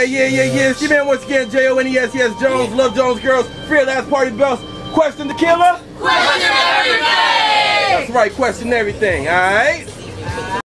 Yeah, yeah, yeah, yeah. She your man once again, J-O-N-E-S-E-S Jones, Love Jones Girls, Free Last Party Bells. Cuestion Tequila? Question everything! That's right, question everything, alright?